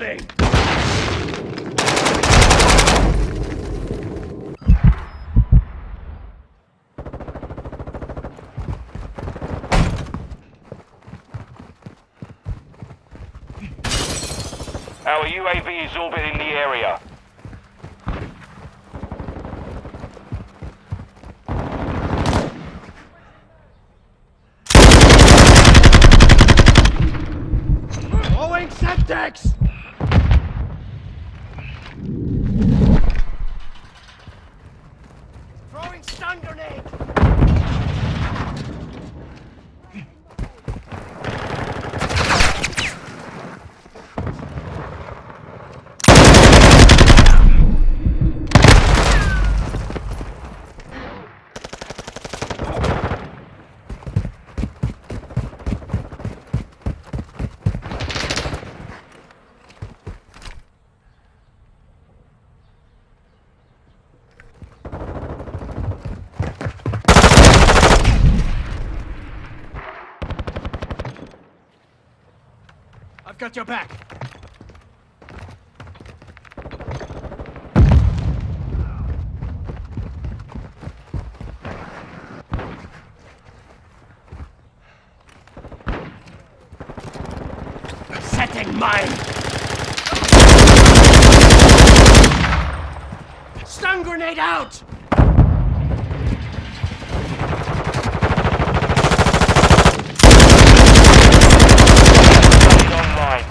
reloading! Our UAV is orbiting the area. Throwing Semtex! Throwing stun grenade! I've got your back. Setting mine! Stun grenade out! Is online.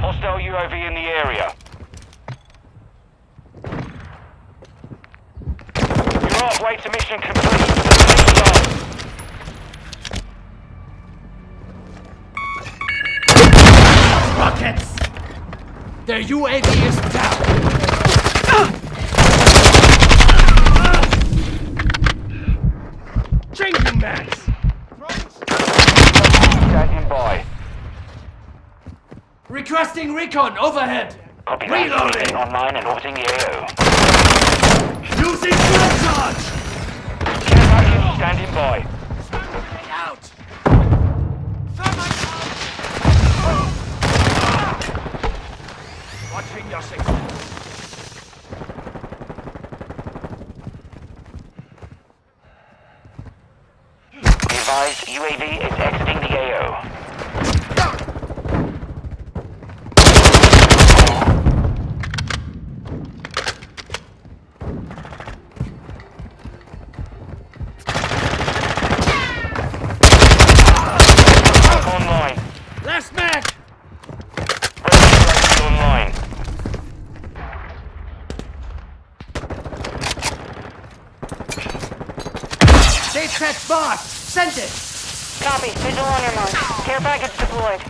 Hostile UAV in the area. You're halfway to mission complete. Safe zone. Rockets! Their UAV is down! Changing mags! Standing by. Requesting recon overhead! Copy. Reloading! Online and orbiting the AO. Using fuel charge! Advised, UAV is exiting the AO. Online. Last mag! Send it! Copy. Visual on your mark. Care package deployed.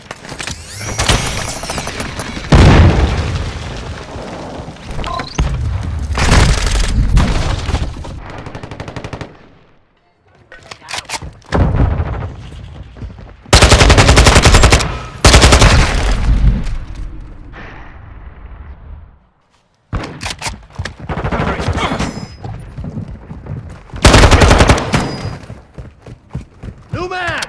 New mag!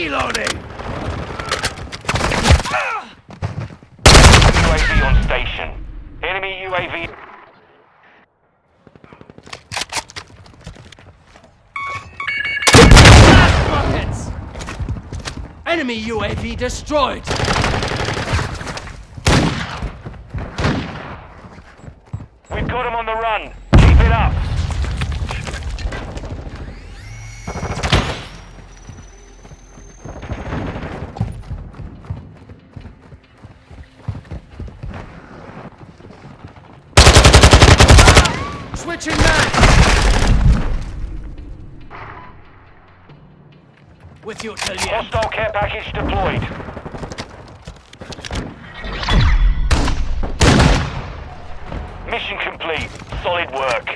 Reloading! UAV on station. Enemy UAV. Rockets! Enemy UAV destroyed! We've got him on the run. Switching mag! With you till the end. Hostile care package deployed. Mission complete. Solid work.